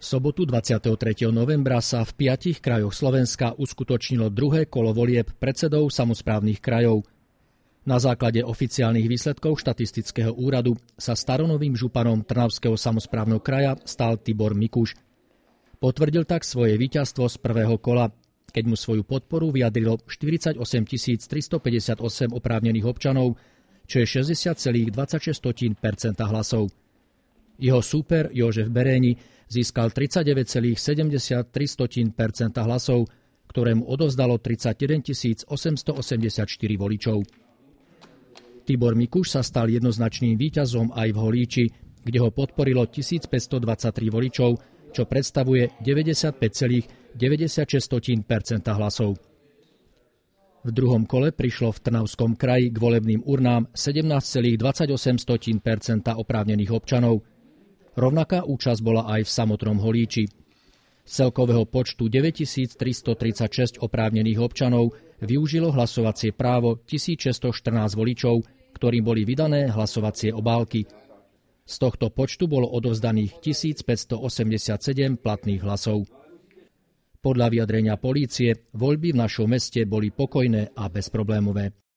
V sobotu 23. novembra sa v piatich krajoch Slovenska uskutočnilo druhé kolo volieb predsedov samozprávnych krajov. Na základe oficiálnych výsledkov štatistického úradu sa staronovým županom Trnavského samozprávneho kraja stal Tibor Mikuš. Potvrdil tak svoje víťazstvo z prvého kola, keď mu svoju podporu vyjadrilo 48 358 oprávnených občanov, čo je 60,26% hlasov. Jeho súper Jožef Beréni získal 39,73% hlasov, ktorému odovzdalo 31 884 voličov. Tibor Mikuš sa stal jednoznačným víťazom aj v Holíči, kde ho podporilo 1523 voličov, čo predstavuje 95,96% hlasov. V druhom kole prišlo v Trnavskom kraji k volebným urnám 17,28% oprávnených občanov, Rovnaká účasť bola aj v samotnom Holíči. Z celkového počtu 9336 oprávnených občanov využilo hlasovacie právo 1614 voličov, ktorým boli vydané hlasovacie obálky. Z tohto počtu bolo odovzdaných 1587 platných hlasov. Podľa vyjadrenia polície voľby v našom meste boli pokojné a bezproblémové.